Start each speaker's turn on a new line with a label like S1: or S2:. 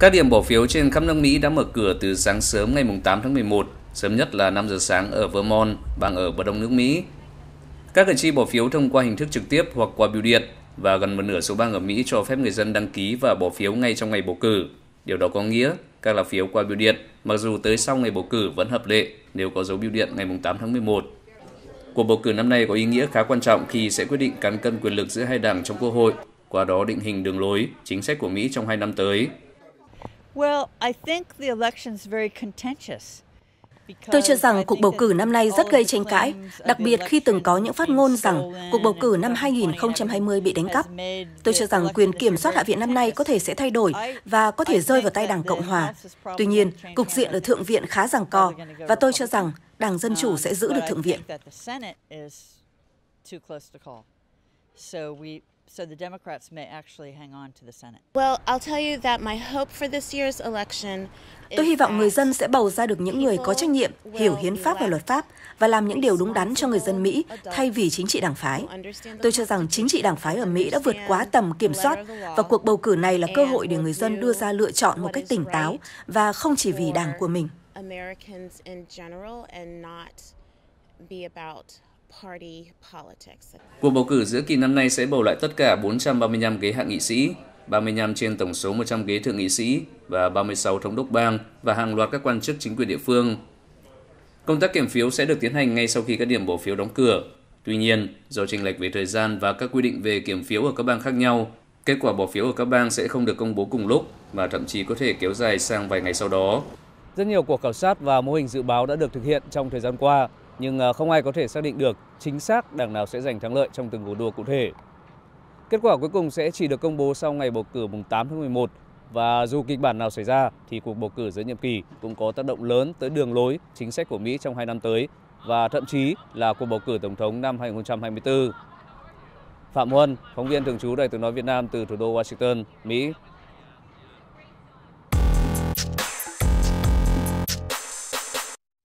S1: Các điểm bỏ phiếu trên khắp nước Mỹ đã mở cửa từ sáng sớm ngày 8 tháng 11, sớm nhất là 5 giờ sáng ở Vermont, bang ở bờ đông nước Mỹ. Các cử tri bỏ phiếu thông qua hình thức trực tiếp hoặc qua bưu điện và gần một nửa số bang ở Mỹ cho phép người dân đăng ký và bỏ phiếu ngay trong ngày bầu cử. Điều đó có nghĩa các lá phiếu qua bưu điện, mặc dù tới sau ngày bầu cử vẫn hợp lệ nếu có dấu bưu điện ngày 8 tháng 11. Cuộc bầu cử năm nay có ý nghĩa khá quan trọng khi sẽ quyết định cán cân quyền lực giữa hai đảng trong Quốc hội, qua đó định hình đường lối, chính sách của Mỹ trong hai năm tới.
S2: Tôi cho rằng cuộc bầu cử năm nay rất gây tranh cãi, đặc biệt khi từng có những phát ngôn rằng cuộc bầu cử năm 2020 bị đánh cắp. Tôi cho rằng quyền kiểm soát Hạ viện năm nay có thể sẽ thay đổi và có thể rơi vào tay Đảng Cộng Hòa. Tuy nhiên, cục diện ở Thượng viện khá giằng co và tôi cho rằng Đảng Dân Chủ sẽ giữ được Thượng viện.
S3: So the Democrats may actually hang on to the Senate.
S4: Well, I'll tell you that my hope for this year's election
S2: Tôi hy vọng người dân sẽ bầu ra được những người có trách nhiệm, hiểu hiến pháp và luật pháp và làm những điều đúng đắn cho người dân Mỹ thay vì chính trị đảng phái. Tôi cho rằng chính trị đảng phái ở Mỹ đã vượt quá tầm kiểm soát và cuộc bầu cử này là cơ hội để người dân đưa ra lựa chọn một cách tỉnh táo và không chỉ vì đảng của mình.
S1: Cuộc bầu cử giữa kỳ năm nay sẽ bầu lại tất cả 435 ghế hạ nghị sĩ, 35 trên tổng số 100 ghế thượng nghị sĩ và 36 thống đốc bang và hàng loạt các quan chức chính quyền địa phương. Công tác kiểm phiếu sẽ được tiến hành ngay sau khi các điểm bỏ phiếu đóng cửa. Tuy nhiên, do chênh lệch về thời gian và các quy định về kiểm phiếu ở các bang khác nhau, kết quả bỏ phiếu ở các bang sẽ không được công bố cùng lúc mà thậm chí có thể kéo dài sang vài ngày sau đó.
S5: Rất nhiều cuộc khảo sát và mô hình dự báo đã được thực hiện trong thời gian qua nhưng ờ, không ai có thể xác định được chính xác đảng nào sẽ giành thắng lợi trong từng cuộc đua cụ thể. Kết quả cuối cùng sẽ chỉ được công bố sau ngày bầu cử mùng 8 tháng 11 và dù kịch bản nào xảy ra thì cuộc bầu cử giữa nhiệm kỳ cũng có tác động lớn tới đường lối, chính sách của Mỹ trong hai năm tới và thậm chí là cuộc bầu cử tổng thống năm 2024. Phạm Huân, phóng viên thường trú Đài tiếng nói Việt Nam từ thủ đô Washington, Mỹ.